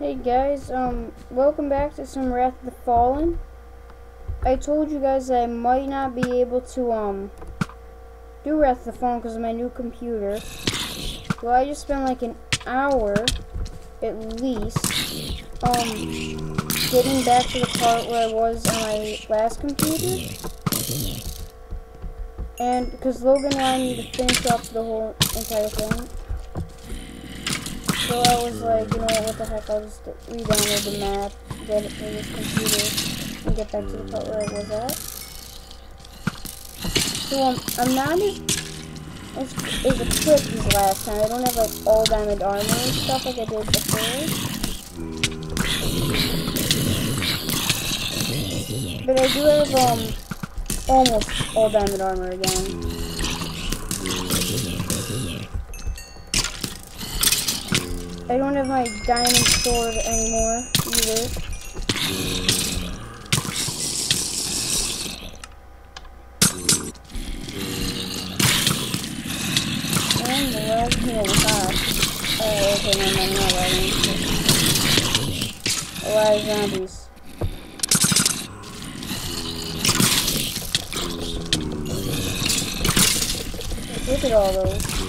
Hey guys, um, welcome back to some Wrath of the Fallen. I told you guys I might not be able to, um, do Wrath of the Fallen because of my new computer. Well, I just spent like an hour, at least, um, getting back to the part where I was on my last computer. And, because Logan wanted me to finish up the whole entire thing. So I was like, you know what, what the heck, I'll just re-download the map, get it from this computer, and get back to the part where I was at. So um, I'm not as, as, as equipped as last time. I don't have like all diamond armor and stuff like I did before. But I do have um almost all diamond armor again. I don't have my diamond sword anymore either. And the last hill was hot. Oh, okay, no, no, no, no, A lot of zombies. Look at all those.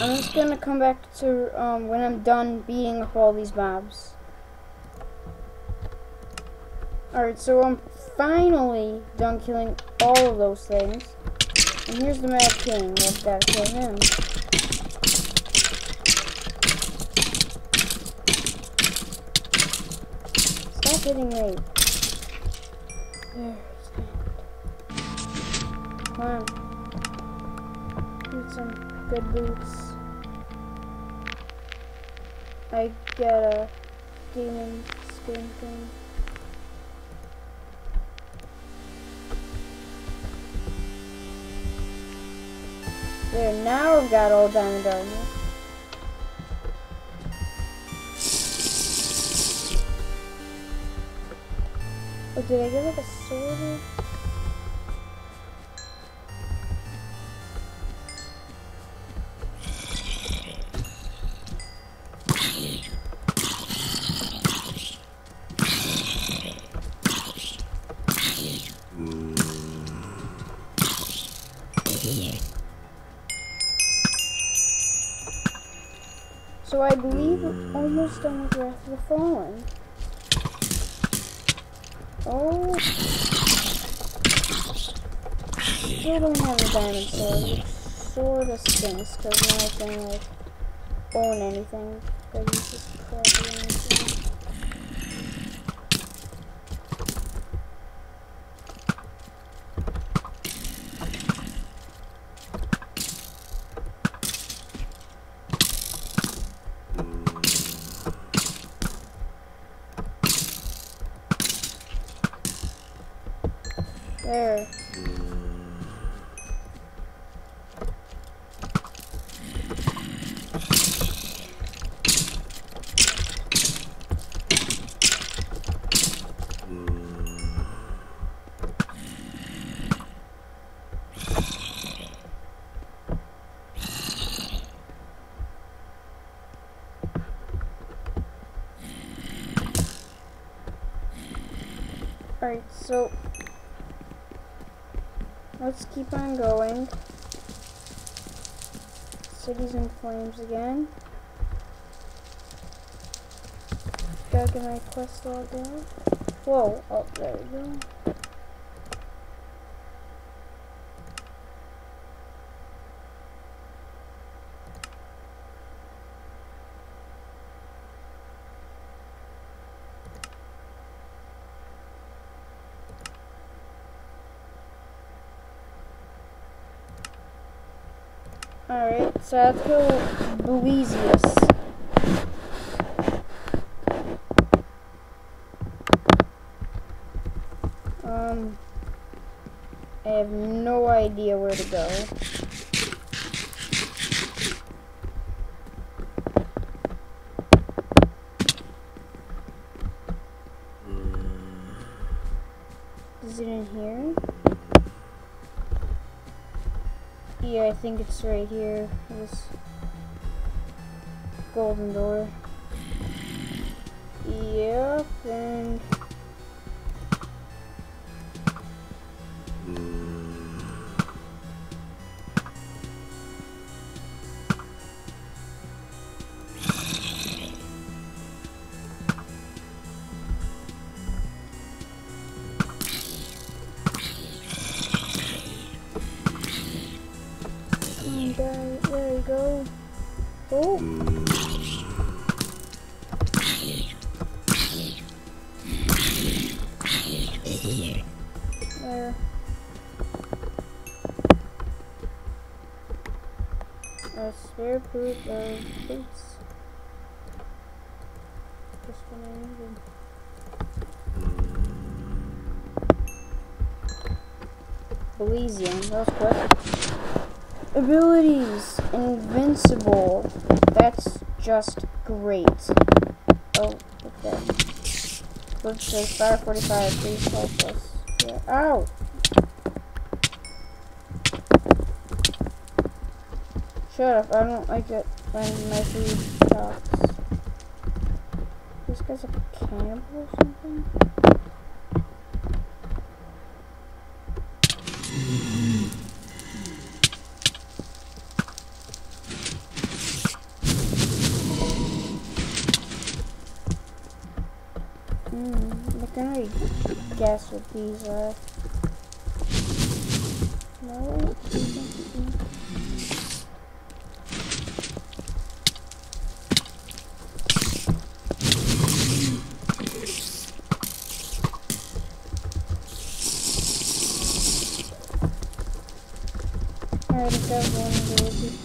I'm just gonna come back to, um, when I'm done beating up all these mobs. Alright, so I'm finally done killing all of those things. And here's the Mad King. I've gotta kill him. Stop hitting me. There. Come on. Need some good boots. I get a demon skin thing. There, now I've got all diamond armor. Oh, did I get like a sword? So I believe we're almost done with Wrath of the Fallen. Oh. Still don't have a diamond sword, which sort of stinks, because now I can, like, own anything that uses crappy anything. There. Alright, so let's keep on going. City's in flames again. Gotta get my quest log down. Whoa, oh, there we go. Alright, so let's go Louisius. Um, I have no idea where to go. Is it in here? I think it's right here. This golden door. Yep, we go. Oh. There. A spare proof of boots. Just what I needed. Elysium, that was quick. Abilities, invincible. That's just great. Oh, okay. Let's say fire 45, please help us. Yeah. Ow! Shut up, I don't like it when my food talks. This guy's a cannibal or something? Hmm, what can I guess what these are? No? Alright, I've got one of those.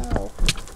Oh.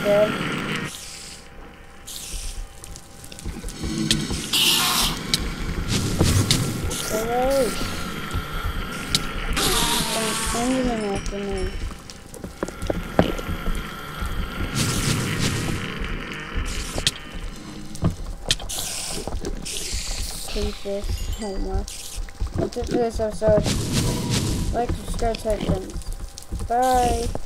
I'm good. Hello. Me. hate this so much. That's it for this episode. Like, subscribe, type friends. Bye.